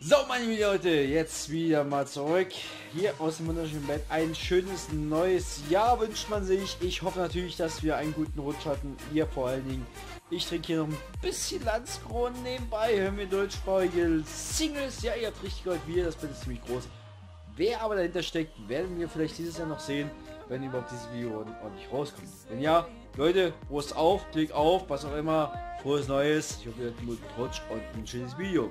So, meine lieben Leute, jetzt wieder mal zurück hier aus dem wunderschönen Bett. Ein schönes neues Jahr wünscht man sich. Ich hoffe natürlich, dass wir einen guten Rutsch hatten. Ihr vor allen Dingen. Ich trinke hier noch ein bisschen Landskronen nebenbei. Hören wir deutschsprachige Singles. Ja, ihr habt richtig gehört, wir. Das Bett ist ziemlich groß. Wer aber dahinter steckt, werden wir vielleicht dieses Jahr noch sehen, wenn überhaupt dieses Video ordentlich rauskommt. Wenn ja, Leute, Prost auf, Klick auf, was auch immer. Frohes Neues. Ich hoffe, ihr habt einen guten Rutsch und ein schönes Video.